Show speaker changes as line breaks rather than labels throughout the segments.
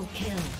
Double kill.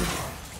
Slain the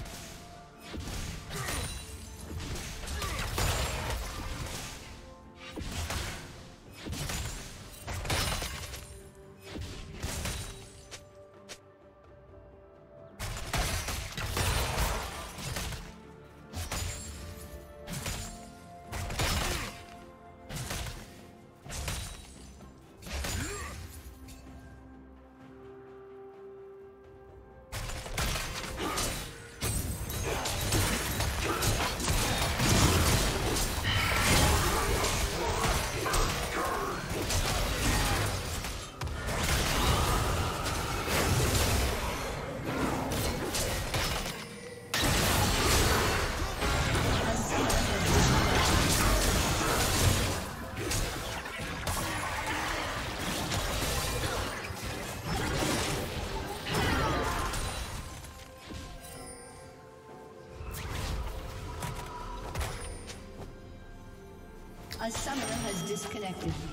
disconnected.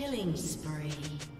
Killing spree.